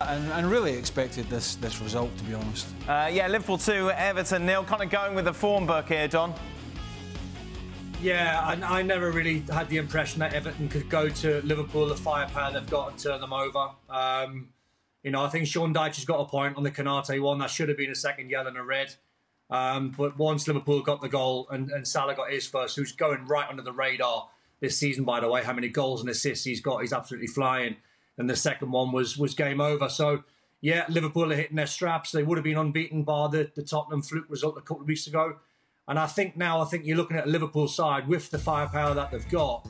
And, and, really expected this this result, to be honest. Uh, yeah, Liverpool 2, Everton nil. Kind of going with the form book here, Don. Yeah, I, I, never really had the impression that Everton could go to Liverpool, the firepower they've got, and turn them over. Um, you know, I think Sean Dyche has got a point on the Konate one. That should have been a second yellow and a red. Um, but once Liverpool got the goal and, and Salah got his first, who's going right under the radar this season, by the way, how many goals and assists he's got, he's absolutely flying. And the second one was was game over. So, yeah, Liverpool are hitting their straps. They would have been unbeaten by the, the Tottenham fluke result a couple of weeks ago. And I think now, I think you're looking at Liverpool side with the firepower that they've got.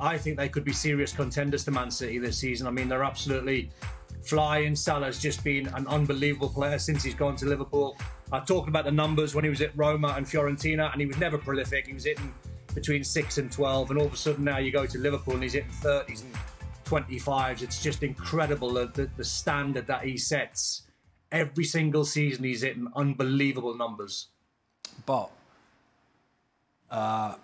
I think they could be serious contenders to Man City this season. I mean, they're absolutely flying. Salah's just been an unbelievable player since he's gone to Liverpool. I talked about the numbers when he was at Roma and Fiorentina, and he was never prolific. He was hitting between six and twelve, and all of a sudden now you go to Liverpool and he's hitting thirties and twenty-fives. It's just incredible the, the standard that he sets every single season. He's hitting unbelievable numbers. But uh,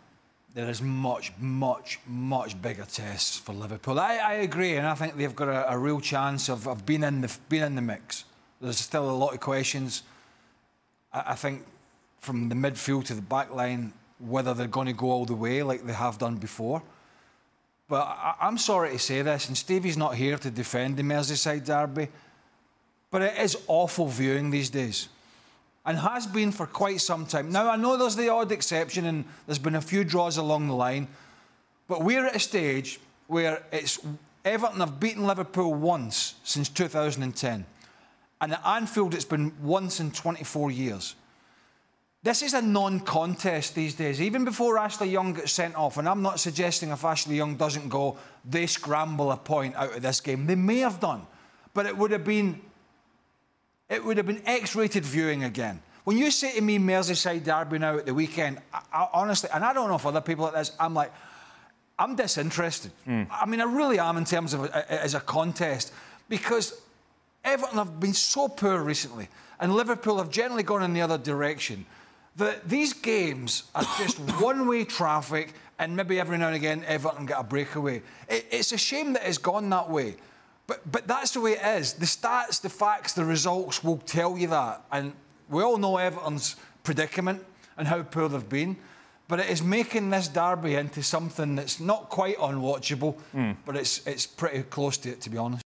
there is much, much, much bigger tests for Liverpool. I, I agree, and I think they've got a, a, real chance of, of being in the being in the mix. There's still a lot of questions. I, I think from the midfield to the back line, whether they're going to go all the way like they have done before. But I, I'm sorry to say this, and Stevie's not here to defend the Merseyside derby, but it is awful viewing these days and has been for quite some time. Now, I know there's the odd exception and there's been a few draws along the line, but we're at a stage where it's Everton have beaten Liverpool once since 2010. And at Anfield, it's been once in 24 years. This is a non-contest these days. Even before Ashley Young gets sent off, and I'm not suggesting if Ashley Young doesn't go, they scramble a point out of this game. They may have done, but it would have been it would have been X-rated viewing again. When you say to me Merseyside derby now at the weekend, I, I, honestly, and I don't know if other people like this, I'm like, I'm disinterested. Mm. I mean, I really am in terms of a, as a contest because Everton have been so poor recently, and Liverpool have generally gone in the other direction. That these games are just one-way traffic, and maybe every now and again Everton get a breakaway. It, it's a shame that it's gone that way. But, but that's the way it is. The stats, the facts, the results will tell you that. And we all know Everton's predicament and how poor they've been. But it is making this derby into something that's not quite unwatchable, mm. but it's, it's pretty close to it, to be honest.